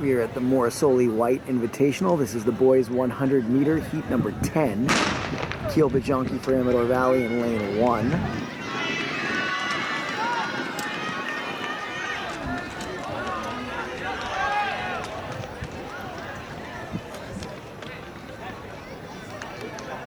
We are at the Morosoli White Invitational. This is the boys 100 meter heat number 10. Keel Bajonki for Amador Valley in lane one.